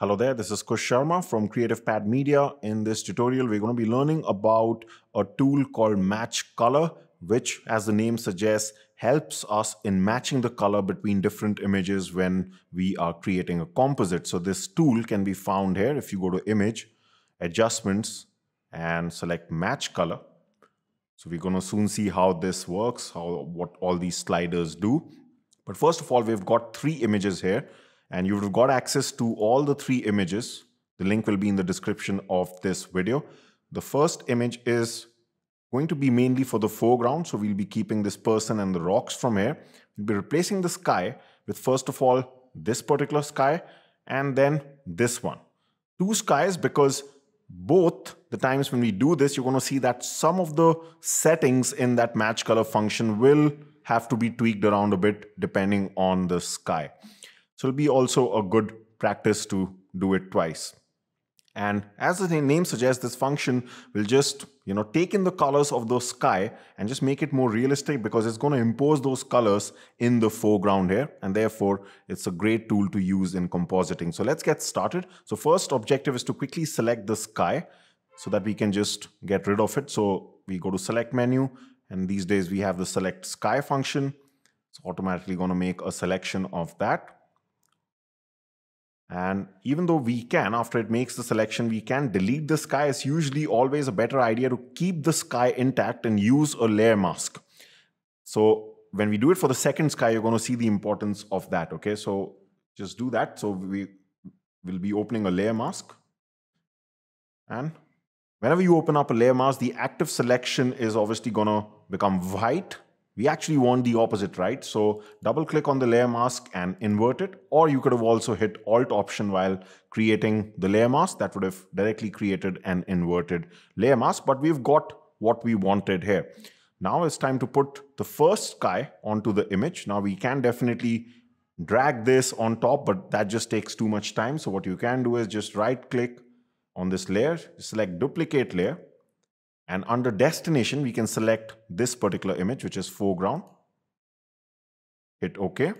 Hello there, this is Kush Sharma from Creative Pad Media. In this tutorial, we're going to be learning about a tool called Match Color, which, as the name suggests, helps us in matching the color between different images when we are creating a composite. So this tool can be found here if you go to Image, Adjustments, and select Match Color. So we're going to soon see how this works, how what all these sliders do. But first of all, we've got three images here and you've got access to all the three images. The link will be in the description of this video. The first image is going to be mainly for the foreground. So we'll be keeping this person and the rocks from here. We'll be replacing the sky with first of all, this particular sky and then this one. Two skies because both the times when we do this, you're going to see that some of the settings in that match color function will have to be tweaked around a bit depending on the sky. So it'll be also a good practice to do it twice. And as the name suggests, this function will just you know, take in the colors of the sky and just make it more realistic because it's going to impose those colors in the foreground here. And therefore, it's a great tool to use in compositing. So let's get started. So first objective is to quickly select the sky so that we can just get rid of it. So we go to select menu and these days we have the select sky function. It's automatically going to make a selection of that. And even though we can, after it makes the selection, we can delete the sky, it's usually always a better idea to keep the sky intact and use a layer mask. So when we do it for the second sky, you're going to see the importance of that. Okay, so just do that. So we will be opening a layer mask. And whenever you open up a layer mask, the active selection is obviously going to become white we actually want the opposite, right? So double click on the layer mask and invert it, or you could have also hit Alt option while creating the layer mask. That would have directly created an inverted layer mask, but we've got what we wanted here. Now it's time to put the first sky onto the image. Now we can definitely drag this on top, but that just takes too much time. So what you can do is just right click on this layer, select duplicate layer, and under destination, we can select this particular image, which is foreground. Hit OK.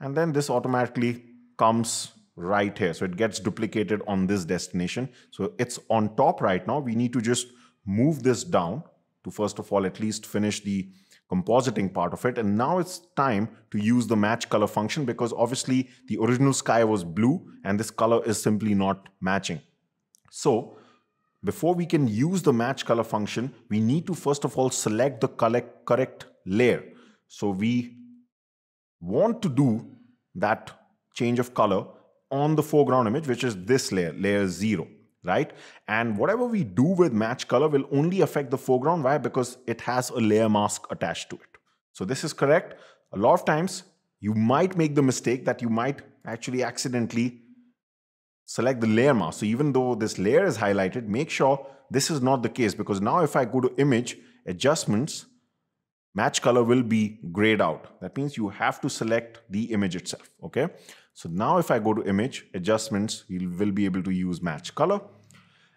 And then this automatically comes right here. So it gets duplicated on this destination. So it's on top right now. We need to just move this down to first of all, at least finish the compositing part of it. And now it's time to use the match color function because obviously the original sky was blue and this color is simply not matching. So before we can use the match color function, we need to first of all select the correct layer. So we want to do that change of color on the foreground image, which is this layer, layer zero, right? And whatever we do with match color will only affect the foreground. Why? Because it has a layer mask attached to it. So this is correct. A lot of times you might make the mistake that you might actually accidentally select the layer mask. So even though this layer is highlighted, make sure this is not the case because now if I go to image, adjustments, match color will be grayed out. That means you have to select the image itself, okay? So now if I go to image, adjustments, you will be able to use match color.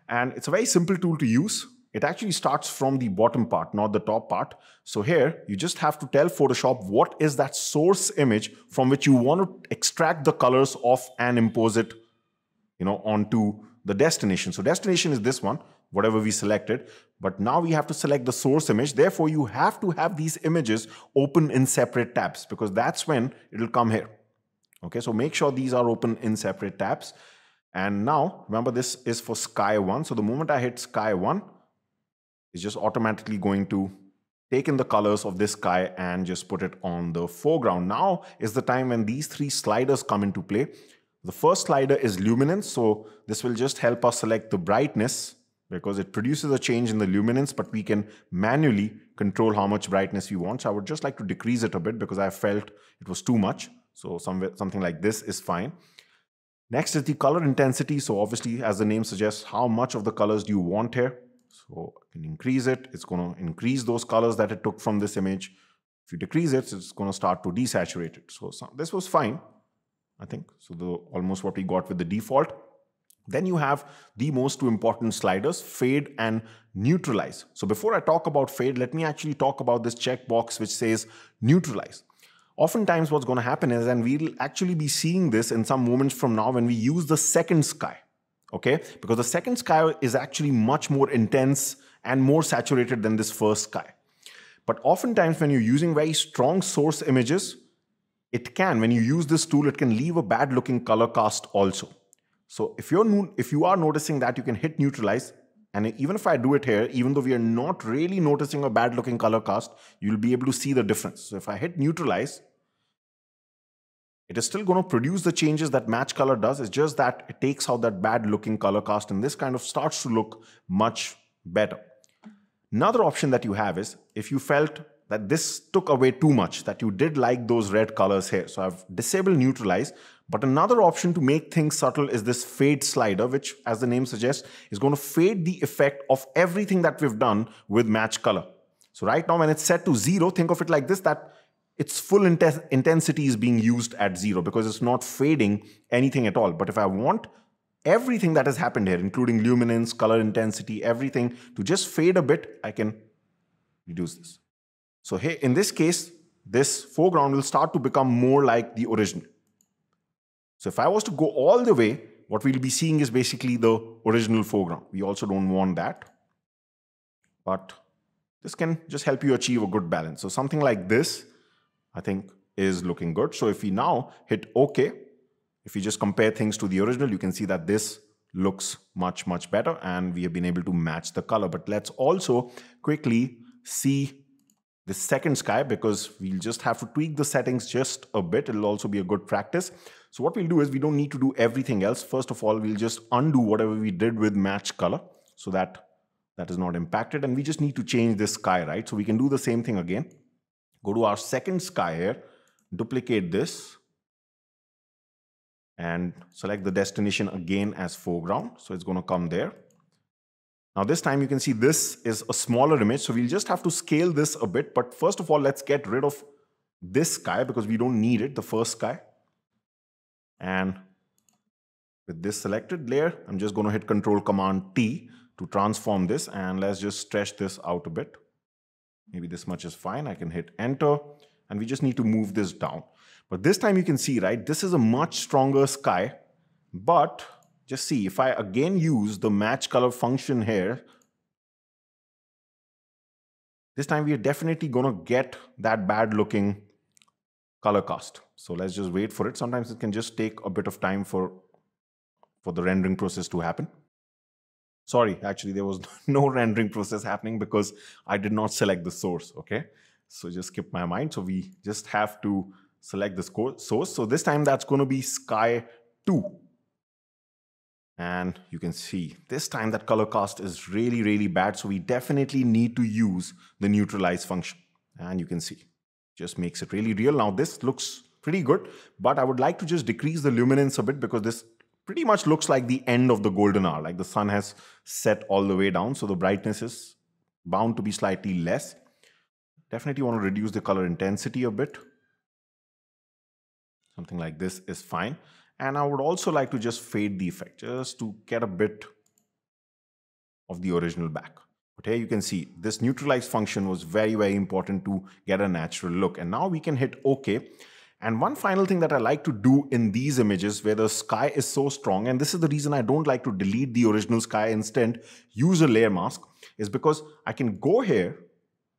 And it's a very simple tool to use. It actually starts from the bottom part, not the top part. So here, you just have to tell Photoshop what is that source image from which you want to extract the colors of and impose it you know, onto the destination. So destination is this one, whatever we selected. But now we have to select the source image. Therefore, you have to have these images open in separate tabs because that's when it'll come here. Okay, so make sure these are open in separate tabs. And now, remember this is for Sky 1. So the moment I hit Sky 1, it's just automatically going to take in the colors of this sky and just put it on the foreground. Now is the time when these three sliders come into play. The first slider is luminance. So this will just help us select the brightness because it produces a change in the luminance, but we can manually control how much brightness we want. So I would just like to decrease it a bit because I felt it was too much. So some, something like this is fine. Next is the color intensity. So obviously, as the name suggests, how much of the colors do you want here? So I can increase it. It's going to increase those colors that it took from this image. If you decrease it, it's going to start to desaturate it. So some, this was fine. I think. So the almost what we got with the default. Then you have the most two important sliders, fade and neutralize. So before I talk about fade, let me actually talk about this checkbox which says neutralize. oftentimes what's going to happen is, and we'll actually be seeing this in some moments from now when we use the second sky, okay? Because the second sky is actually much more intense and more saturated than this first sky. But oftentimes when you're using very strong source images, it can, when you use this tool, it can leave a bad looking color cast also. So if you're if you are noticing that, you can hit neutralize. And even if I do it here, even though we are not really noticing a bad looking color cast, you'll be able to see the difference. So if I hit neutralize, it is still going to produce the changes that match color does. It's just that it takes out that bad looking color cast and this kind of starts to look much better. Another option that you have is if you felt that this took away too much, that you did like those red colors here. So I've disabled neutralize, but another option to make things subtle is this fade slider, which as the name suggests, is going to fade the effect of everything that we've done with match color. So right now when it's set to zero, think of it like this, that its full intensity is being used at zero because it's not fading anything at all. But if I want everything that has happened here, including luminance, color intensity, everything to just fade a bit, I can reduce this. So here, in this case, this foreground will start to become more like the original. So if I was to go all the way, what we'll be seeing is basically the original foreground. We also don't want that. But this can just help you achieve a good balance. So something like this, I think, is looking good. So if we now hit OK, if you just compare things to the original, you can see that this looks much, much better and we have been able to match the color. But let's also quickly see the second sky because we'll just have to tweak the settings just a bit. It'll also be a good practice. So what we'll do is we don't need to do everything else. First of all, we'll just undo whatever we did with match color so that that is not impacted. And we just need to change this sky, right? So we can do the same thing again. Go to our second sky here, duplicate this and select the destination again as foreground. So it's going to come there. Now this time you can see this is a smaller image, so we'll just have to scale this a bit. But first of all, let's get rid of this sky because we don't need it, the first sky. And with this selected layer, I'm just going to hit Control Command T to transform this and let's just stretch this out a bit. Maybe this much is fine. I can hit Enter and we just need to move this down. But this time you can see, right, this is a much stronger sky, but just see, if I again use the match color function here, this time we are definitely going to get that bad looking color cast. So let's just wait for it. Sometimes it can just take a bit of time for, for the rendering process to happen. Sorry, actually there was no rendering process happening because I did not select the source, okay? So just skip my mind. So we just have to select the source. So this time that's going to be sky 2. And you can see this time that color cast is really, really bad. So we definitely need to use the neutralize function. And you can see, just makes it really real. Now this looks pretty good, but I would like to just decrease the luminance a bit because this pretty much looks like the end of the golden hour. Like the sun has set all the way down. So the brightness is bound to be slightly less. Definitely want to reduce the color intensity a bit. Something like this is fine. And I would also like to just fade the effect just to get a bit of the original back. But here you can see this neutralize function was very, very important to get a natural look. And now we can hit OK. And one final thing that I like to do in these images where the sky is so strong, and this is the reason I don't like to delete the original sky, instead use a layer mask, is because I can go here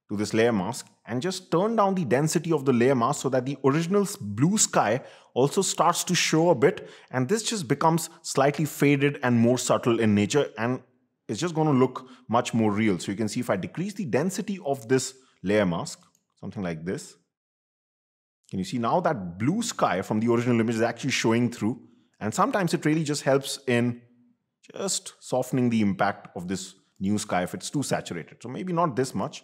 to this layer mask and just turn down the density of the layer mask so that the original blue sky also starts to show a bit and this just becomes slightly faded and more subtle in nature and it's just going to look much more real. So you can see if I decrease the density of this layer mask, something like this, can you see now that blue sky from the original image is actually showing through and sometimes it really just helps in just softening the impact of this new sky if it's too saturated. So maybe not this much,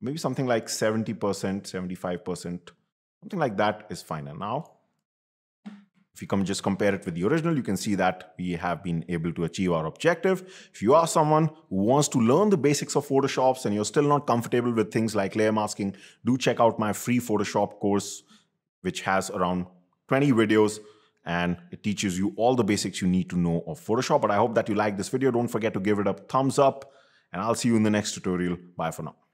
maybe something like 70%, 75%, something like that is fine. And now, if you come just compare it with the original, you can see that we have been able to achieve our objective. If you are someone who wants to learn the basics of Photoshops and you're still not comfortable with things like layer masking, do check out my free Photoshop course, which has around 20 videos and it teaches you all the basics you need to know of Photoshop. But I hope that you like this video. Don't forget to give it a thumbs up and I'll see you in the next tutorial. Bye for now.